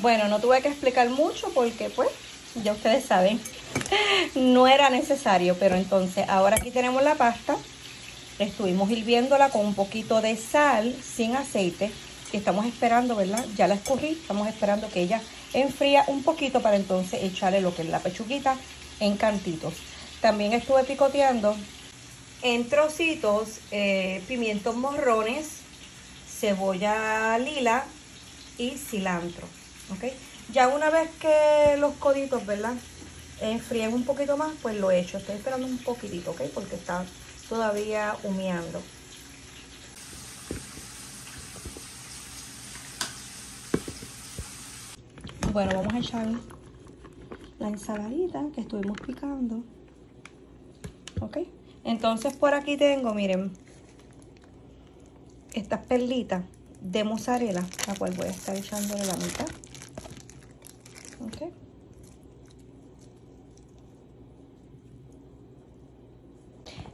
Bueno, no tuve que explicar mucho porque pues ya ustedes saben, no era necesario, pero entonces ahora aquí tenemos la pasta, estuvimos hirviéndola con un poquito de sal, sin aceite, y estamos esperando, ¿verdad? Ya la escurrí, estamos esperando que ella enfría un poquito para entonces echarle lo que es la pechuguita en cantitos. También estuve picoteando en trocitos eh, pimientos morrones, cebolla lila y cilantro, ¿ok? Ya una vez que los coditos, ¿verdad? Enfríen un poquito más, pues lo he hecho. Estoy esperando un poquitito, ¿ok? Porque está todavía humeando. Bueno, vamos a echar la ensaladita que estuvimos picando. ¿Ok? Entonces por aquí tengo, miren, estas perlitas de mozzarella, la cual voy a estar echándole la mitad. ¿Ok?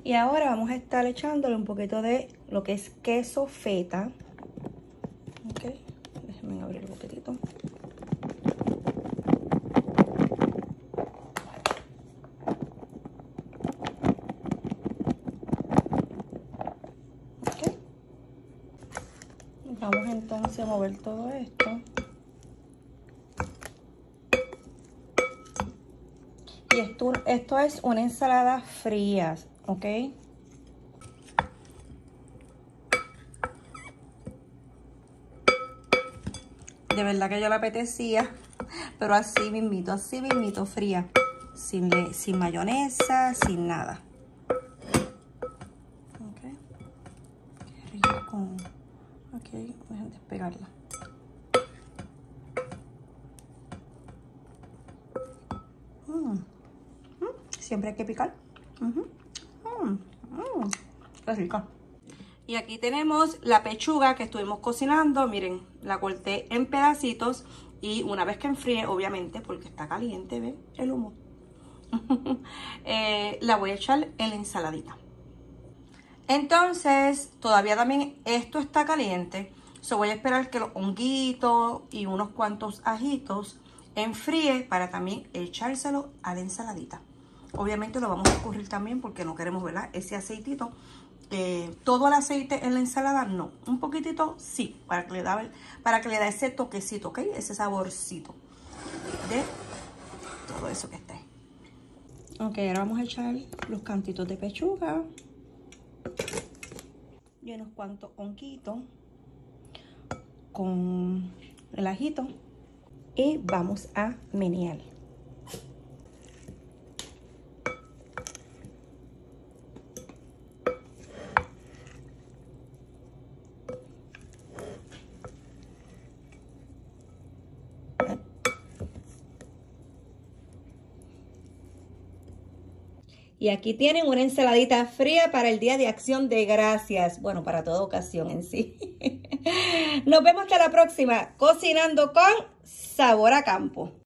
Y ahora vamos a estar echándole un poquito de lo que es queso feta. Ok, déjenme abrir un poquitito. Ok. Vamos entonces a mover todo esto. Y esto, es una ensalada fría, ¿ok? De verdad que yo la apetecía, pero así mismito, así mismito, fría. Sin, sin mayonesa, sin nada. Ok. Qué rico. Ok, voy a despegarla. Mm. Mm. Siempre hay que picar. Mm, mm. Y aquí tenemos la pechuga que estuvimos cocinando. Miren, la corté en pedacitos. Y una vez que enfríe, obviamente, porque está caliente, ¿ven? El humo. eh, la voy a echar en la ensaladita. Entonces, todavía también esto está caliente. So voy a esperar que los honguitos y unos cuantos ajitos enfríe para también echárselo a la ensaladita. Obviamente lo vamos a escurrir también porque no queremos, ¿verdad? Ese aceitito. Eh, todo el aceite en la ensalada, no. Un poquitito, sí, para que le da, para que le da ese toquecito, ¿ok? Ese saborcito de todo eso que está ahí. Ok, ahora vamos a echar los cantitos de pechuga. Y unos cuantos honquitos con el ajito. Y vamos a menear. Y aquí tienen una ensaladita fría para el Día de Acción de Gracias. Bueno, para toda ocasión en sí. Nos vemos hasta la próxima, cocinando con sabor a campo.